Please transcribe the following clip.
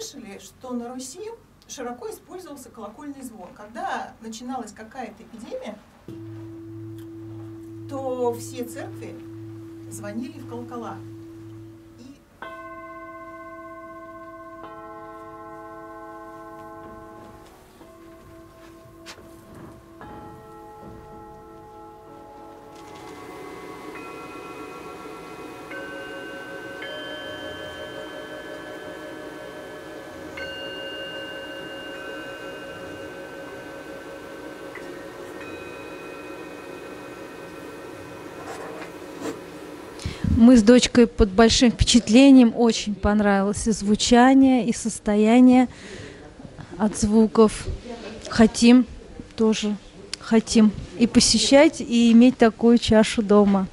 слышали, что на Руси широко использовался колокольный звон. Когда начиналась какая-то эпидемия, то все церкви звонили в колокола. Мы с дочкой под большим впечатлением. Очень понравилось и звучание, и состояние от звуков. Хотим тоже, хотим и посещать, и иметь такую чашу дома.